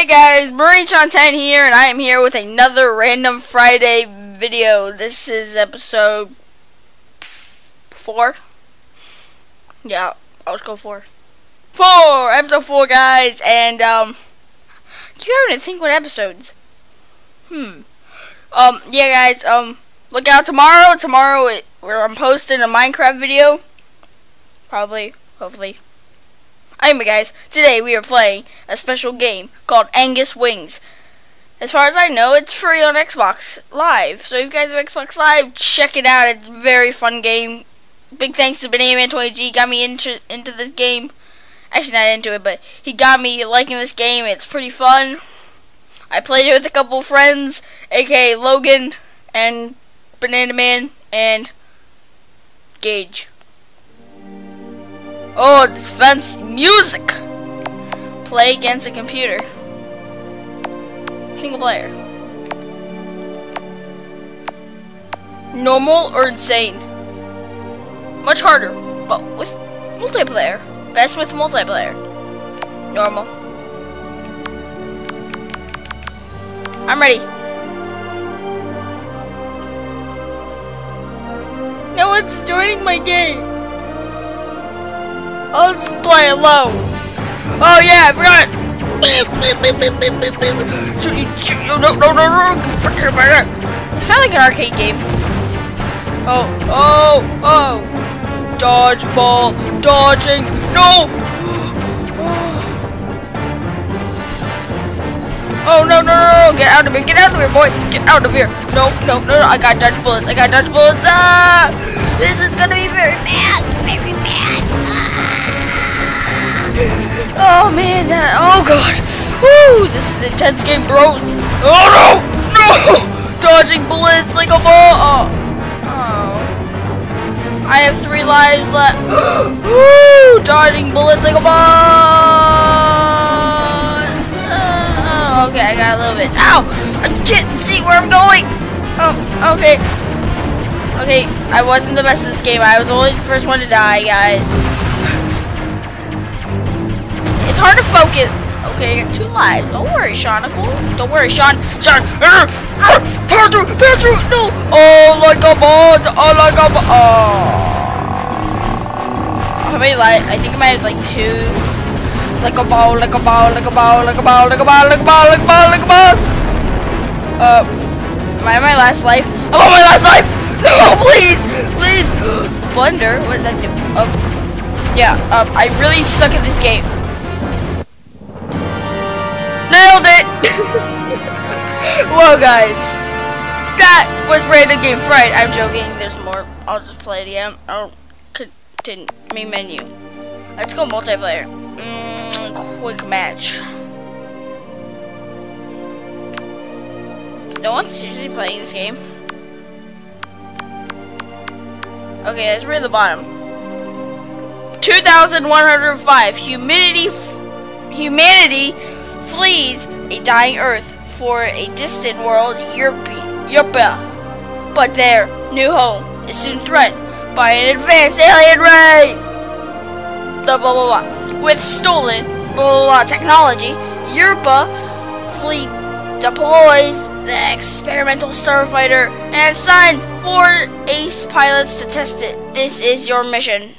Hey guys, Marine 10 here, and I am here with another Random Friday video. This is episode 4. Yeah, I'll just go 4. 4! Episode 4, guys, and, um, you to think what episodes? Hmm. Um, yeah, guys, um, look out tomorrow. Tomorrow, it, where I'm posting a Minecraft video. Probably, hopefully. Anyway, guys, today we are playing a special game called Aegis Wings. As far as I know, it's free on Xbox Live. So if you guys have Xbox Live, check it out. It's a very fun game. Big thanks to BananaMan20G, got me into into this game. Actually, not into it, but he got me liking this game. It's pretty fun. I played it with a couple friends, aka Logan and Banana Man and Gage. Oh, this fancy music! Play against a computer. Single player. Normal or insane? Much harder, but with multiplayer. Best with multiplayer. Normal. I'm ready. No one's joining my game. I'll just play alone. Oh yeah, I forgot. No, no, no, no. It's kind of like an arcade game. Oh, oh, oh. Dodgeball, dodging, no. Oh no, no, no, no, get out of here, get out of here, boy, get out of here. No, no, no, no, I got dodge bullets, I got dodge bullets. Ah! This is gonna be very bad, very! Oh man, that, oh god. Woo, this is intense game, bros. Oh no, no, dodging bullets like a ball. Oh. oh. I have three lives left. Woo, dodging bullets like a ball. Oh, okay, I got a little bit. Ow, I can't see where I'm going. Oh, okay. Okay, I wasn't the best in this game. I was always the first one to die, guys hard to focus. Okay, two lives. Don't worry, Sean. Don't worry, Sean. Sean. Power through. Power through. No. Oh, like a bond. Oh, like a bond. Oh. How many lives? I think I might have like two. Like a ball, like a ball, like a ball, like a ball, like a ball, like a ball, like a ball, like a ball. Uh, am I on my last life? I'm on my last life. No, please, please. Blender. What does that do? Oh, yeah. Um, I really suck at this game. Nailed it! Whoa, guys. That was Random Game Fright. I'm joking. There's more. I'll just play it again. I'll continue. Main menu. Let's go multiplayer. Mm, quick match. No one's seriously playing this game. Okay, let's read the bottom. 2,105. Humanity, humanity flees a dying Earth for a distant world, Europa. But their new home is soon threatened by an advanced alien race. Blah blah blah blah. With stolen blah blah, blah technology, Europa fleet deploys the experimental starfighter and assigns four ace pilots to test it. This is your mission.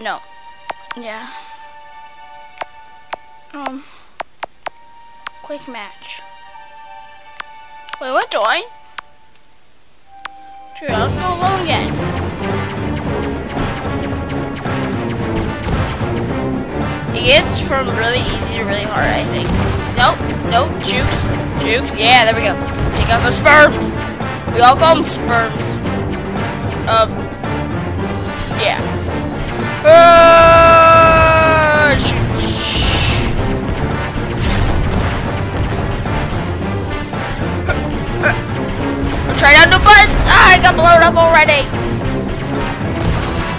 No. Yeah. Um. Quick match. Wait, what join? True, let's go alone again. It gets from really easy to really hard, I think. Nope, nope, jukes, jukes. Yeah, there we go. Take out the sperms. We all call them sperms. Um, yeah. Uh, up already!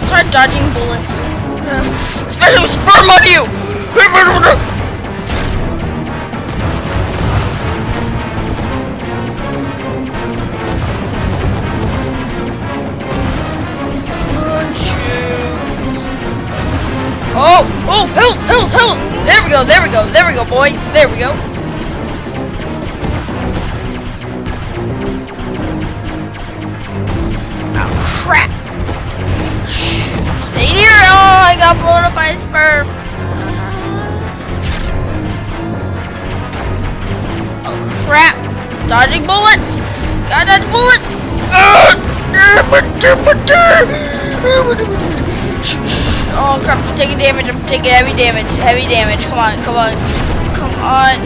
Start dodging bullets. Especially with sperm on you! Oh! Oh! Health! Health! Health! There we go, there we go, there we go, boy. There we go. Got blown up by a sperm. Oh, crap. Dodging bullets. Gotta dodge bullets. Oh crap, I'm taking damage, I'm taking heavy damage, heavy damage. Come on, come on, come on.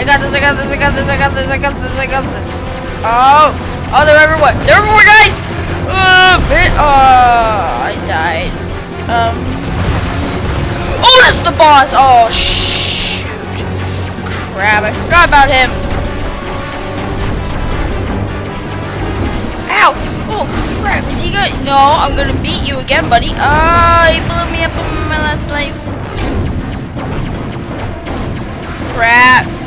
I got this, I got this, I got this, I got this, I got this, I got this. Oh, oh, they're everywhere. They're everywhere, guys! Uh, bit, oh, I died. Um. Oh, this is the boss! Oh, shoot. Crap, I forgot about him. Ow! Oh crap, is he good? No, I'm gonna beat you again, buddy. Oh, he blew me up in my last life. Crap.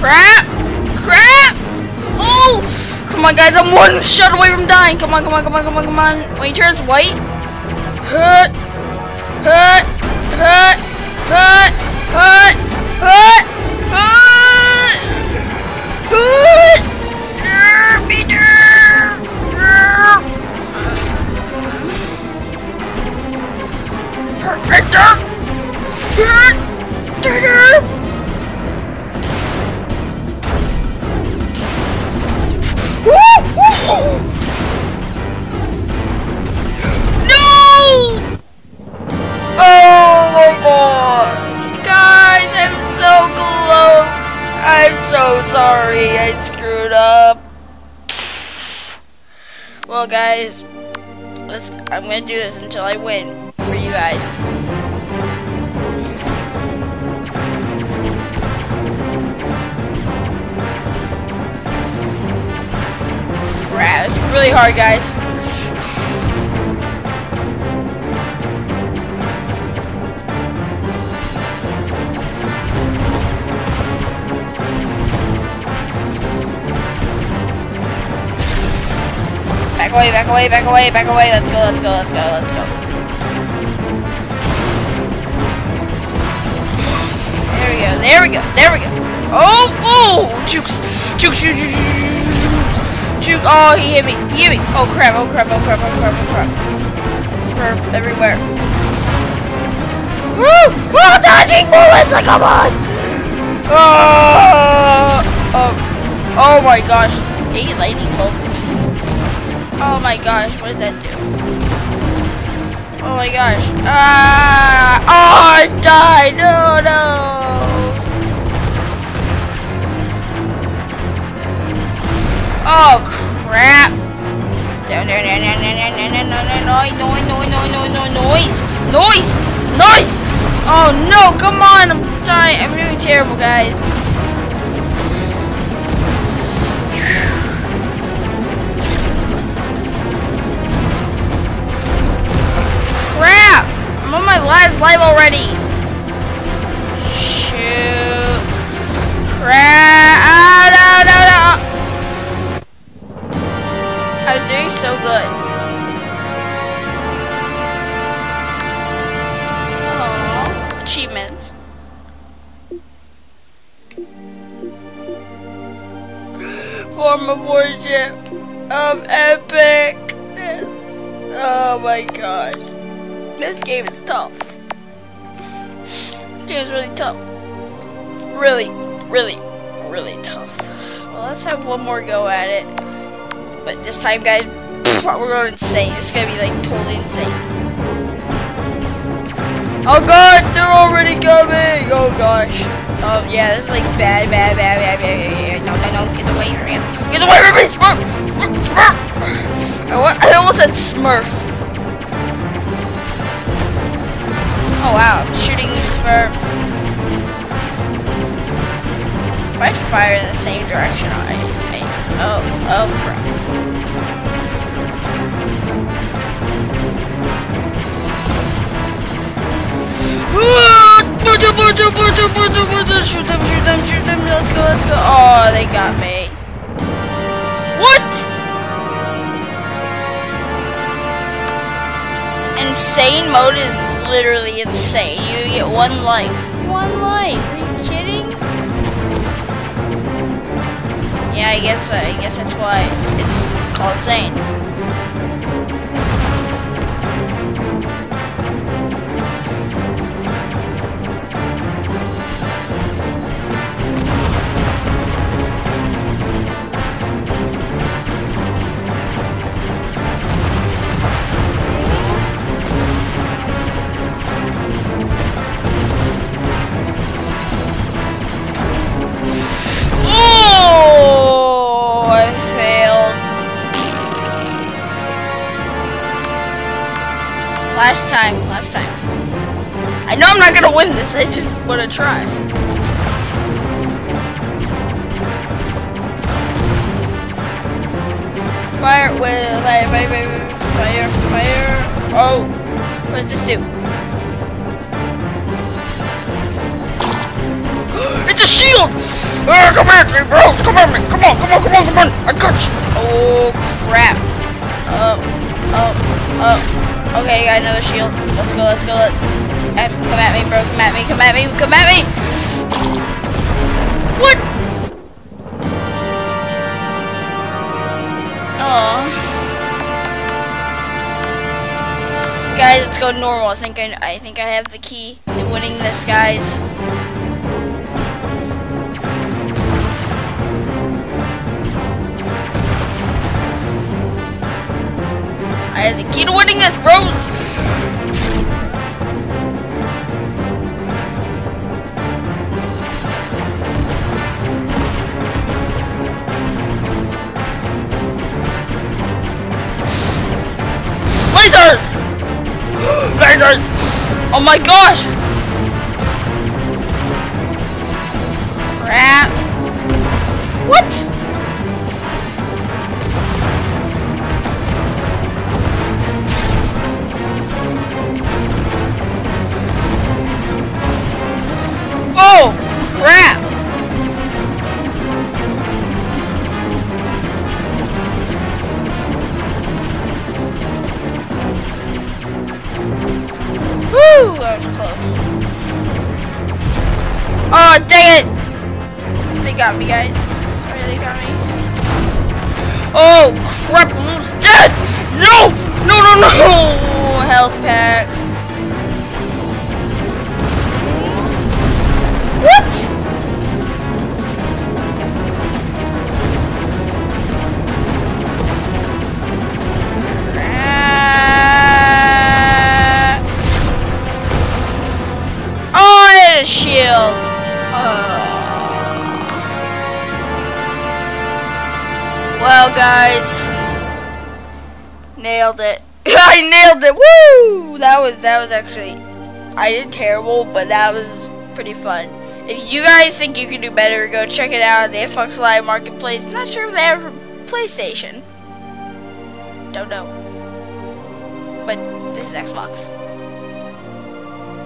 Crap! Crap! Oh! Come on, guys, I'm one shot away from dying. Come on, come on, come on, come on, come on. When he turns white. Derp, be derp, derp. Hurt, hurt, derp. Hurt, until I win for you guys. Crap, it's really hard guys. Back away, back away, back away, back away. Let's go, let's go, let's go, let's go. There we go, there we go, there we go. Oh, oh, jukes, jukes, jukes, jukes, jukes. Oh, he hit me, he hit me. Oh crap, oh crap, oh crap, oh crap, oh crap. Sperm everywhere. Woo! Woo! Dodging bullets like a boss! Oh, oh, oh my gosh. Eight lightning bolts. Oh my gosh, what does that do? Oh my gosh. Ah! Oh, I died! No, no! Oh, crap! Noise! Noise! Noise! Oh no, come on! I'm dying! I'm doing terrible, guys. Life already. Shoot. Crap. Oh, ah, no, no, no. I was doing so good. Aww. Achievements. Form of worship of epicness. Oh my gosh. This game is tough. Game is really tough. Really, really, really tough. Well, let's have one more go at it. But this time, guys, we're going insane. It's gonna be like totally insane. Oh god, they're already coming! Oh gosh. Oh yeah, this is like bad, bad, bad, bad, bad, bad, bad. No, no, no, get away from me. Get away from me, Smurf! Smurf, Smurf! I, I almost said Smurf. Oh wow, shooting Smurf. If I fire in the same direction, I, I oh, oh crap. Shoot them, shoot them, shoot them. Let's go, let's go. Oh, they got me. What? Insane mode is literally insane. You get one life. One life. Are you kidding? Yeah, I guess I guess that's why it's called insane. Know I'm not gonna win this, I just wanna try. Fire, with fire, fire, fire, fire. Oh, what does this do? It's a shield! Ah, come at me, bro! Come at me! Come on, come on, come on, come on! I got you! Oh, crap. Oh, oh, oh. Okay, I got another shield. Let's go, let's go. Let come at me, bro. Come at me, come at me, come at me! What? Oh. Guys, let's go normal. I think I, I think I have the key to winning this, guys. I have the key to winning this, bros! Lasers! Lasers! Oh my gosh! Crap. What? Was that was actually I did terrible, but that was pretty fun. If you guys think you can do better, go check it out at the Xbox Live Marketplace. Not sure if they have PlayStation. Don't know. But this is Xbox.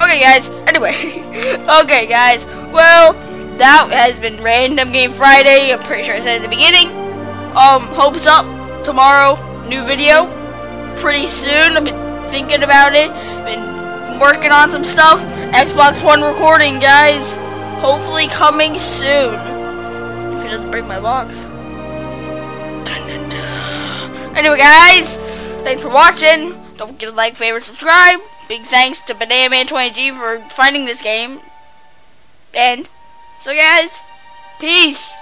Okay, guys. Anyway. okay, guys. Well, that has been Random Game Friday. I'm pretty sure I said at the beginning. Um, hopes up. Tomorrow, new video. Pretty soon. Thinking about it. Been working on some stuff. Xbox One recording, guys. Hopefully coming soon. If it doesn't break my box. Dun, dun, dun. Anyway, guys, thanks for watching. Don't forget to like, favorite, subscribe. Big thanks to BananaMan20G for finding this game. And so, guys, peace.